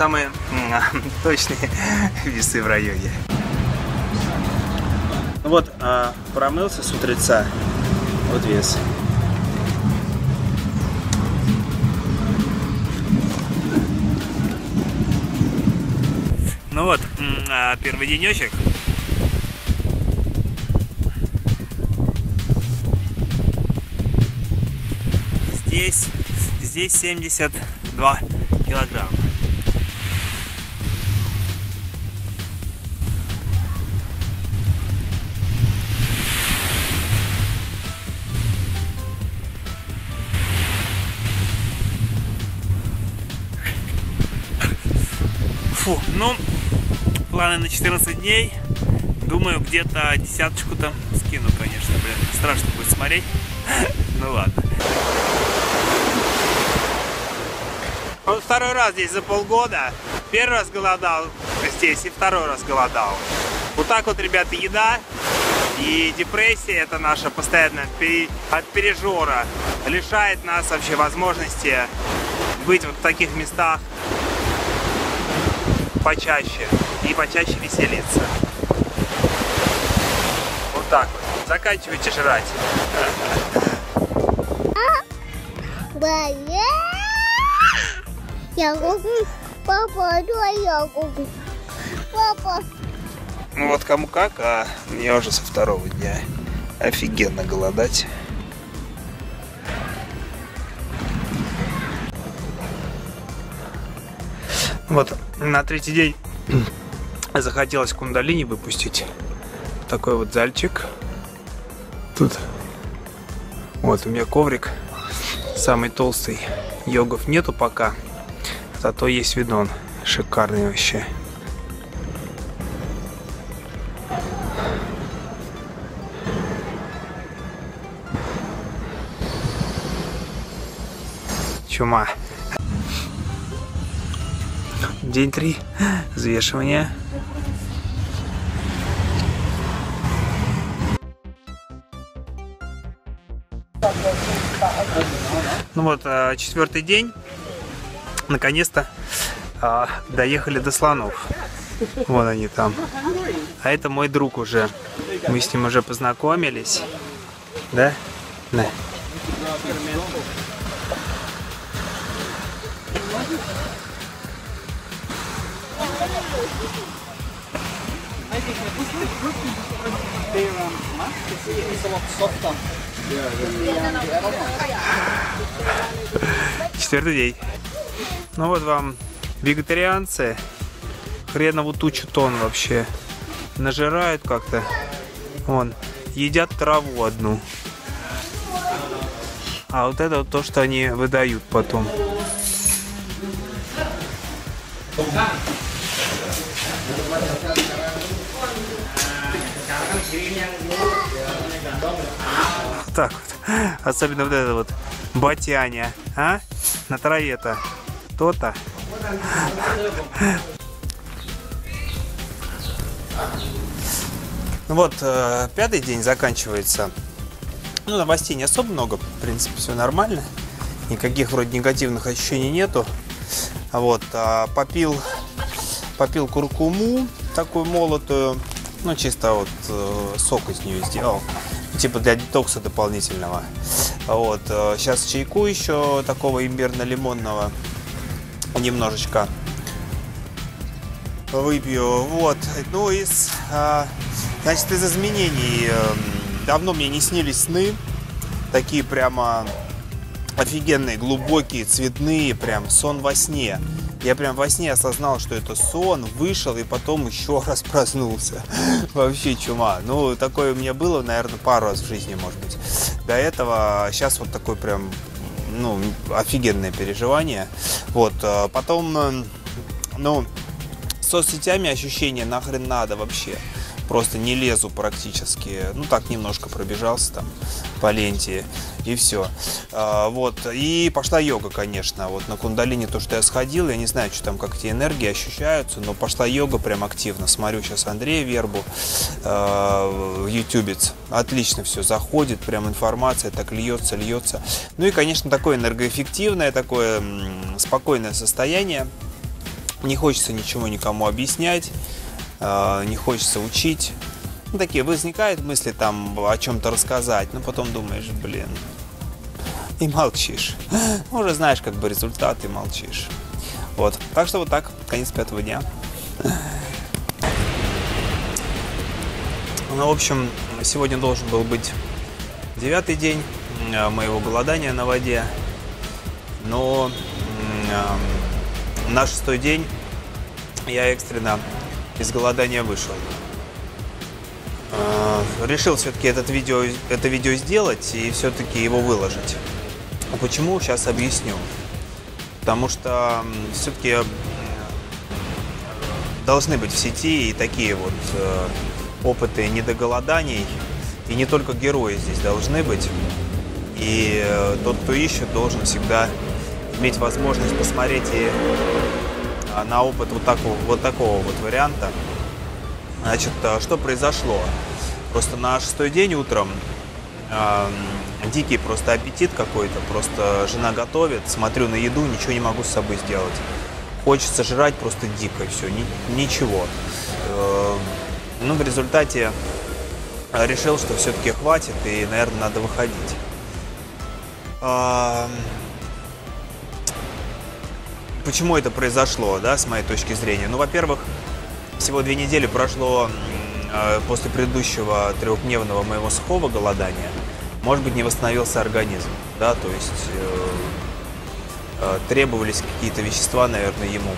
самые точные весы в районе. Вот, а, промылся с утреца. Вот вес. Ну вот, а, первый денечек. Здесь, здесь 72 килограмма. Фу, ну, планы на 14 дней. Думаю, где-то десяточку там скину, конечно, блин. Страшно будет смотреть. Ну ладно. Второй раз здесь за полгода. Первый раз голодал здесь и второй раз голодал. Вот так вот, ребята, еда и депрессия, это наша постоянная от пережора, лишает нас вообще возможности быть вот в таких местах почаще и почаще веселиться. Вот так вот. Заканчивайте жрать. Я. Папа, давай я могу. Папа. Ну вот кому как, а мне уже со второго дня офигенно голодать. Вот на третий день захотелось кундалини выпустить. Такой вот зальчик. Тут вот у меня коврик самый толстый. Йогов нету пока. Зато есть видон. Шикарный вообще. Чума. День три. Взвешивание. Ну вот, а, четвертый день. Наконец-то а, доехали до слонов. Вон они там. А это мой друг уже. Мы с ним уже познакомились. Да? Да. Четвертый день. Ну вот вам вегетарианцы хренову тучу тон вообще. Нажирают как-то. Вон, едят траву одну. А вот это вот то, что они выдают потом. Так вот. Особенно вот это вот батяня, а? На траве-то. То-то. Ну вот, э, пятый день заканчивается. Ну, новостей не особо много, в принципе, все нормально. Никаких вроде негативных ощущений нету. Вот, а попил, попил куркуму такую молотую, ну, чисто вот э, сок из нее сделал, типа для детокса дополнительного. Вот, э, сейчас чайку еще такого имбирно-лимонного немножечко выпью. Вот, ну, из, э, значит, из изменений э, давно мне не снились сны, такие прямо офигенные, глубокие, цветные, прям сон во сне. Я прям во сне осознал, что это сон, вышел и потом еще раз проснулся. Вообще чума. Ну, такое у меня было, наверное, пару раз в жизни, может быть. До этого сейчас вот такой прям, ну, офигенное переживание. Вот, а потом, ну, с соцсетями ощущения нахрен надо вообще просто не лезу практически. Ну, так немножко пробежался там по ленте и все. А, вот. И пошла йога, конечно. Вот на кундалине то, что я сходил, я не знаю, что там, как эти энергии ощущаются, но пошла йога прям активно. Смотрю сейчас Андрея Вербу, э, ютубец. Отлично все заходит, прям информация так льется, льется. Ну и, конечно, такое энергоэффективное, такое спокойное состояние. Не хочется ничего никому объяснять, э, не хочется учить. Ну, такие возникают мысли там о чем-то рассказать, но потом думаешь, блин, и молчишь. Уже знаешь как бы результат и молчишь. Вот. Так что вот так, конец пятого дня. Ну, в общем, сегодня должен был быть девятый день э, моего голодания на воде. Но э, на шестой день я экстренно из голодания вышел. Э, решил все-таки этот видео, это видео сделать и все-таки его выложить. А почему? Сейчас объясню. Потому что все-таки должны быть в сети и такие вот опыты недоголоданий. И не только герои здесь должны быть. И э, тот, кто ищет, должен всегда иметь возможность посмотреть и а, на опыт вот такого вот, такого вот варианта. Значит, э, что произошло? Просто на шестой день утром э, дикий просто аппетит какой-то, просто жена готовит, смотрю на еду, ничего не могу с собой сделать. Хочется жрать просто дико, все, ни, ничего. Э, ну, в результате решил, что все-таки хватит и, наверное, надо выходить. Почему это произошло, да, с моей точки зрения? Ну, во-первых, всего две недели прошло э, после предыдущего трехдневного моего сухого голодания. Может быть, не восстановился организм, да, то есть э, требовались какие-то вещества, наверное, ему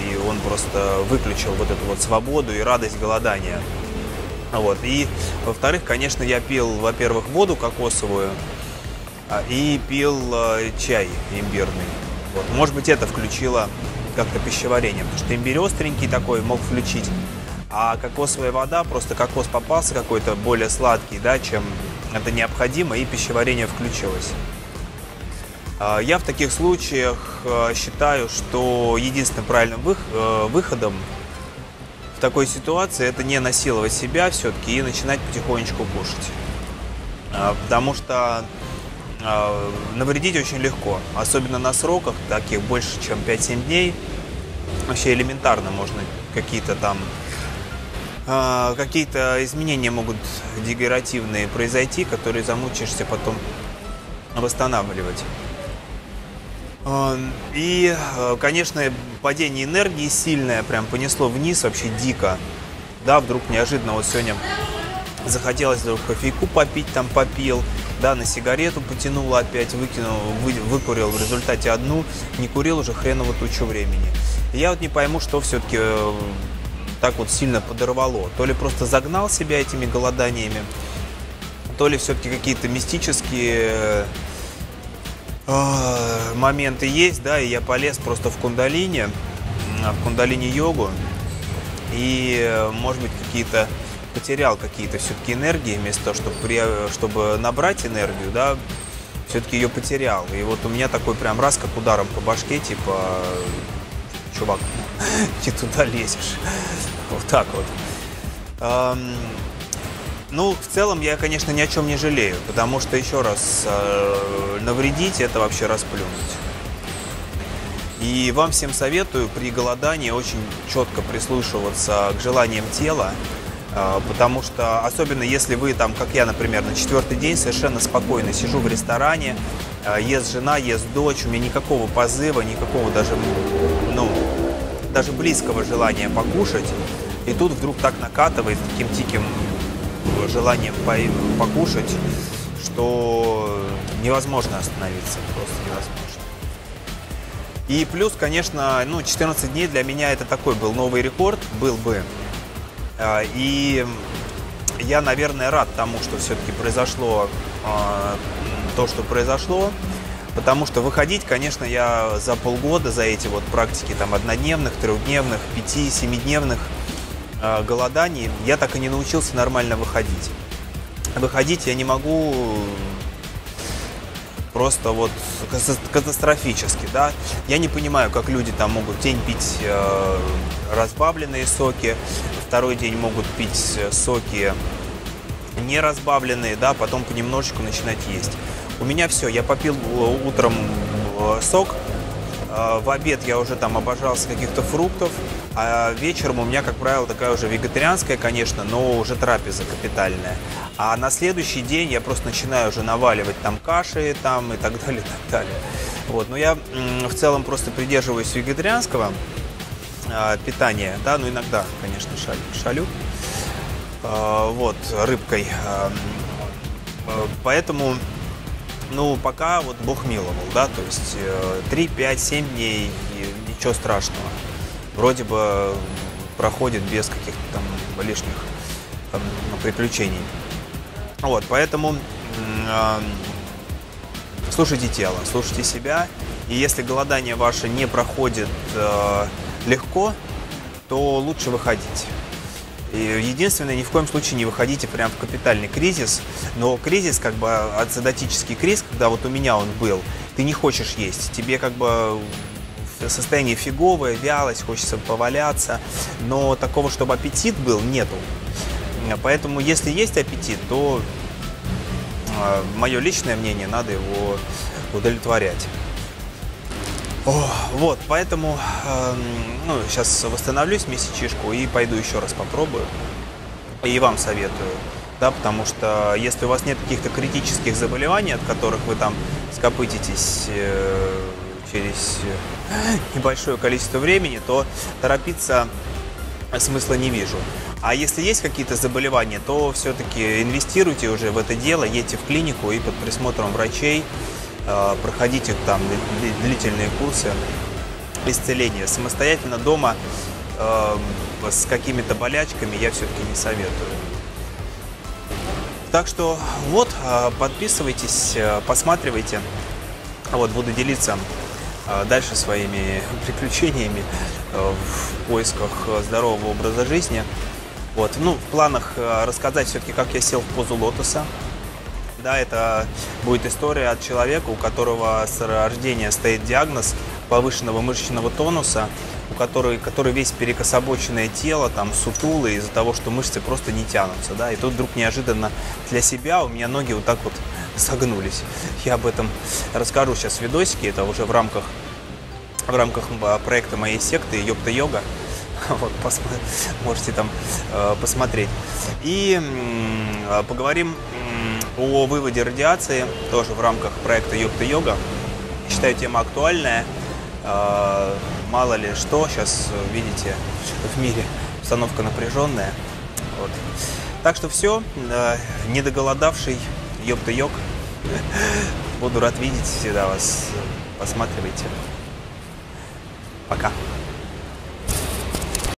и он просто выключил вот эту вот свободу и радость голодания. Вот. И, во-вторых, конечно, я пил, во-первых, воду кокосовую а, и пил э, чай имбирный. Вот. Может быть, это включило как-то пищеварение, потому что имбирь остренький такой мог включить, а кокосовая вода, просто кокос попался какой-то более сладкий, да, чем это необходимо, и пищеварение включилось. А, я в таких случаях а, считаю, что единственным правильным э, выходом в такой ситуации это не насиловать себя все-таки и начинать потихонечку кушать. А, потому что навредить очень легко, особенно на сроках, таких больше, чем 5-7 дней. Вообще элементарно можно какие-то там какие-то изменения могут дегенеративные произойти, которые замучаешься потом восстанавливать. И, э, конечно, падение энергии сильное, прям понесло вниз, вообще дико. Да, вдруг неожиданно вот сегодня захотелось вдруг кофейку попить, там попил, да, на сигарету потянул опять, выкинул, вы, выкурил в результате одну, не курил уже хреново тучу времени. Я вот не пойму, что все-таки э, так вот сильно подорвало. То ли просто загнал себя этими голоданиями, то ли все-таки какие-то мистические а, моменты есть, да, и я полез просто в кундалини, в кундалини-йогу, и, может быть, какие-то потерял какие-то все-таки энергии вместо того, чтобы, при, чтобы набрать энергию, да, все-таки ее потерял. И вот у меня такой прям раз, как ударом по башке, типа, чувак, ты туда лезешь. Вот так вот. Ну, в целом я, конечно, ни о чем не жалею, потому что, еще раз, э, навредить – это вообще расплюнуть. И вам всем советую при голодании очень четко прислушиваться к желаниям тела, потому что, особенно если вы там, как я, например, на четвертый день совершенно спокойно сижу в ресторане, э, ест жена, ест дочь, у меня никакого позыва, никакого даже, ну, даже близкого желания покушать, и тут вдруг так накатывает таким диким желанием покушать, что невозможно остановиться, просто невозможно. И плюс, конечно, ну, 14 дней для меня это такой был новый рекорд, был бы. А, и я, наверное, рад тому, что все-таки произошло а, то, что произошло. Потому что выходить, конечно, я за полгода, за эти вот практики там однодневных, трехдневных, пяти, семидневных – э, голодании я так и не научился нормально выходить. Выходить я не могу просто вот катастрофически, да. Я не понимаю, как люди там могут день пить э, разбавленные соки, второй день могут пить соки не разбавленные, да, потом понемножечку начинать есть. У меня все, я попил утром э, сок, Э, в обед я уже там обожался каких-то фруктов, а вечером у меня, как правило, такая уже вегетарианская, конечно, но уже трапеза капитальная. А на следующий день я просто начинаю уже наваливать там каши там и так далее, и так далее. Вот. Но я в целом просто придерживаюсь вегетарианского э, питания, да, ну иногда, конечно, шалю. шалю. Э, вот, рыбкой. Э, поэтому ну, пока вот Бог миловал, да, то есть 3, 5, 7 дней, ничего страшного. Вроде бы проходит без каких-то там лишних там, ну, приключений. Вот, поэтому э, слушайте тело, слушайте себя. И если голодание ваше не проходит э, легко, то лучше выходить. Единственное, ни в коем случае не выходите прям в капитальный кризис. Но кризис, как бы ацидотический кризис, когда вот у меня он был, ты не хочешь есть. Тебе как бы состояние фиговое, вялость, хочется поваляться. Но такого, чтобы аппетит был, нету. Поэтому, если есть аппетит, то а, мое личное мнение, надо его удовлетворять. О, вот, поэтому э, ну, сейчас восстановлюсь месячишку и пойду еще раз попробую. И вам советую, да, потому что если у вас нет каких-то критических заболеваний, от которых вы там скопытитесь э, через небольшое количество времени, то торопиться смысла не вижу. А если есть какие-то заболевания, то все-таки инвестируйте уже в это дело, едьте в клинику и под присмотром врачей Э, проходите там длительные курсы исцеления. Самостоятельно дома э, с какими-то болячками я все-таки не советую. Так что вот, э, подписывайтесь, посматривайте. Вот, буду делиться дальше своими приключениями в поисках здорового образа жизни. Вот, ну, в планах рассказать все-таки, как я сел в позу лотоса, да, это будет история от человека, у которого с рождения стоит диагноз повышенного мышечного тонуса, у которого, который весь перекособоченное тело, там, сутулый, из-за того, что мышцы просто не тянутся, да, и тут вдруг неожиданно для себя у меня ноги вот так вот согнулись. Я об этом расскажу сейчас в видосике, это уже в рамках, в рамках проекта моей секты «Йопта йога». Вот, можете там э, посмотреть. И э, поговорим о выводе радиации, тоже в рамках проекта Йогта Йога. Считаю, тема актуальная. А, мало ли что, сейчас видите, в мире установка напряженная. Вот. Так что все, недоголодавший Йогта Йог. Буду рад видеть всегда вас. Посматривайте. Пока.